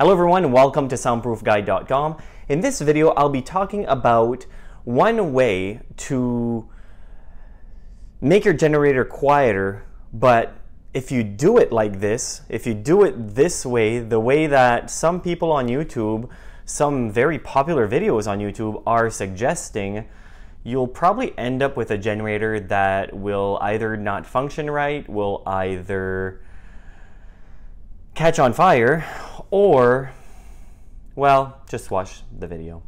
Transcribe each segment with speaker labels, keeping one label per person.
Speaker 1: Hello everyone, welcome to soundproofguide.com. In this video, I'll be talking about one way to make your generator quieter, but if you do it like this, if you do it this way, the way that some people on YouTube, some very popular videos on YouTube are suggesting, you'll probably end up with a generator that will either not function right, will either catch on fire, or, well, just watch the video.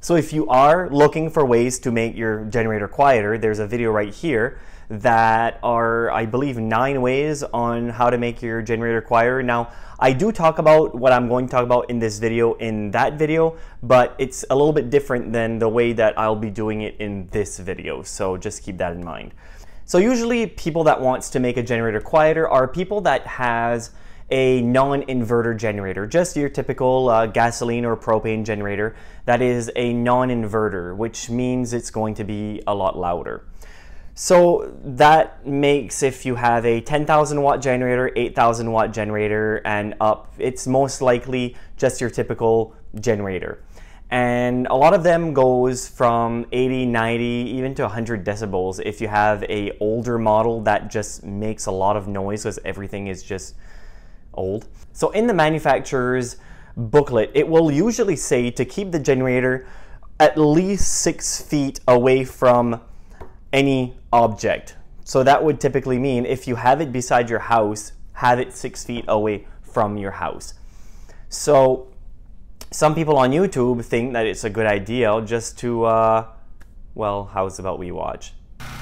Speaker 1: So if you are looking for ways to make your generator quieter, there's a video right here that are, I believe, nine ways on how to make your generator quieter. Now, I do talk about what I'm going to talk about in this video in that video, but it's a little bit different than the way that I'll be doing it in this video. So just keep that in mind. So usually people that wants to make a generator quieter are people that has a non-inverter generator, just your typical uh, gasoline or propane generator that is a non-inverter, which means it's going to be a lot louder. So that makes if you have a 10,000 watt generator, 8,000 watt generator and up, it's most likely just your typical generator. And a lot of them goes from 80, 90, even to 100 decibels if you have a older model that just makes a lot of noise because everything is just old. So in the manufacturer's booklet, it will usually say to keep the generator at least six feet away from any object. So that would typically mean if you have it beside your house, have it six feet away from your house. So some people on YouTube think that it's a good idea just to, uh, well, how's about we watch?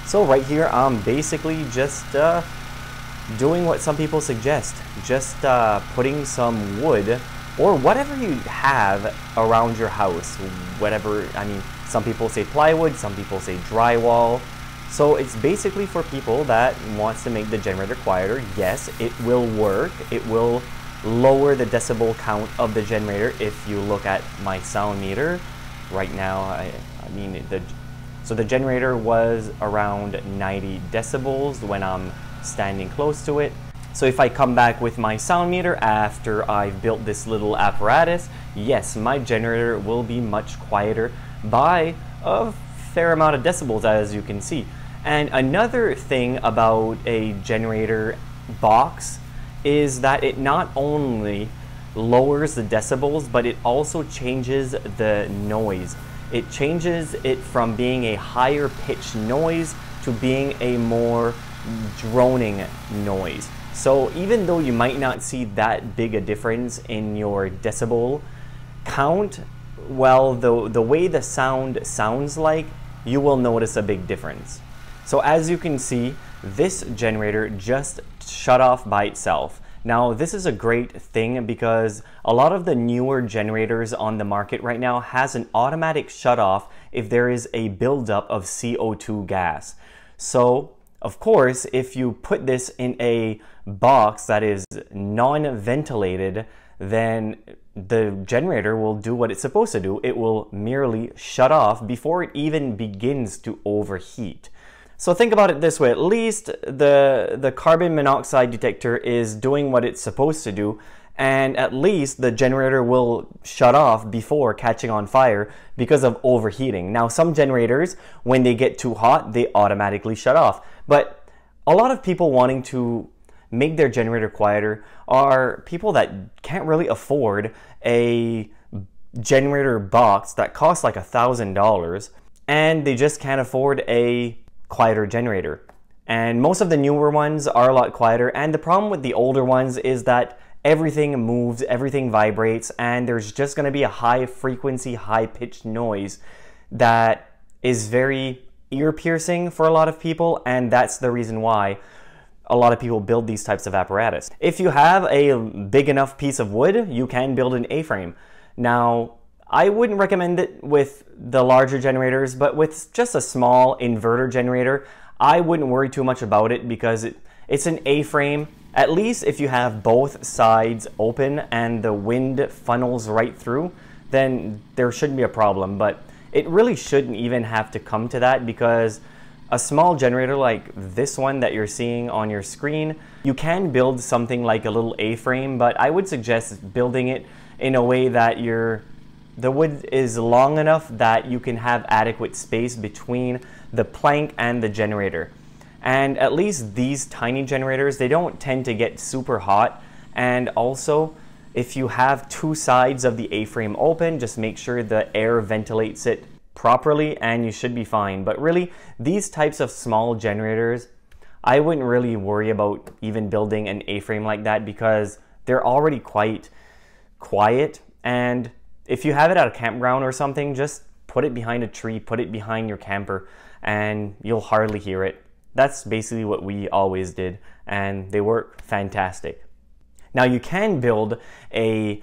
Speaker 1: So right here, I'm basically just uh, doing what some people suggest, just uh, putting some wood or whatever you have around your house, whatever, I mean, some people say plywood, some people say drywall. So it's basically for people that wants to make the generator quieter. Yes, it will work. It will lower the decibel count of the generator if you look at my sound meter. Right now, I, I mean, the, so the generator was around 90 decibels when I'm standing close to it. So if I come back with my sound meter after I've built this little apparatus, yes, my generator will be much quieter by a fair amount of decibels as you can see. And another thing about a generator box is that it not only lowers the decibels, but it also changes the noise. It changes it from being a higher pitched noise to being a more droning noise. So even though you might not see that big a difference in your decibel count, well, the, the way the sound sounds like, you will notice a big difference. So as you can see, this generator just shut off by itself. Now, this is a great thing because a lot of the newer generators on the market right now has an automatic shut off if there is a buildup of CO2 gas. So of course, if you put this in a box that is non-ventilated, then the generator will do what it's supposed to do. It will merely shut off before it even begins to overheat. So think about it this way, at least the, the carbon monoxide detector is doing what it's supposed to do and at least the generator will shut off before catching on fire because of overheating. Now, some generators, when they get too hot, they automatically shut off. But a lot of people wanting to make their generator quieter are people that can't really afford a generator box that costs like a thousand dollars and they just can't afford a quieter generator. And most of the newer ones are a lot quieter. And the problem with the older ones is that everything moves, everything vibrates, and there's just going to be a high frequency, high pitched noise that is very ear piercing for a lot of people, and that's the reason why a lot of people build these types of apparatus. If you have a big enough piece of wood, you can build an A-frame. Now, I wouldn't recommend it with the larger generators, but with just a small inverter generator, I wouldn't worry too much about it because it, it's an A-frame at least if you have both sides open and the wind funnels right through, then there shouldn't be a problem. But it really shouldn't even have to come to that because a small generator like this one that you're seeing on your screen, you can build something like a little A-frame, but I would suggest building it in a way that your the wood is long enough that you can have adequate space between the plank and the generator. And at least these tiny generators, they don't tend to get super hot. And also, if you have two sides of the A-frame open, just make sure the air ventilates it properly and you should be fine. But really, these types of small generators, I wouldn't really worry about even building an A-frame like that because they're already quite quiet. And if you have it at a campground or something, just put it behind a tree, put it behind your camper, and you'll hardly hear it. That's basically what we always did, and they work fantastic. Now you can build a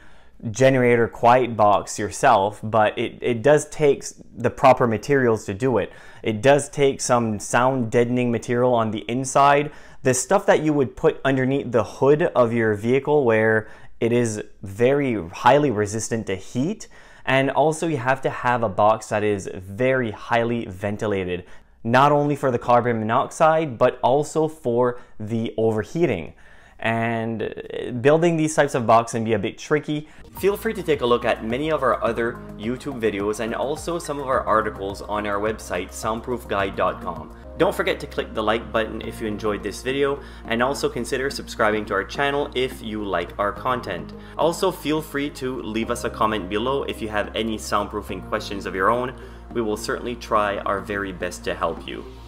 Speaker 1: generator quiet box yourself, but it, it does take the proper materials to do it. It does take some sound deadening material on the inside. The stuff that you would put underneath the hood of your vehicle where it is very highly resistant to heat. And also you have to have a box that is very highly ventilated, not only for the carbon monoxide, but also for the overheating and uh, building these types of boxes can be a bit tricky. Feel free to take a look at many of our other YouTube videos and also some of our articles on our website soundproofguide.com. Don't forget to click the like button if you enjoyed this video and also consider subscribing to our channel if you like our content. Also feel free to leave us a comment below if you have any soundproofing questions of your own. We will certainly try our very best to help you.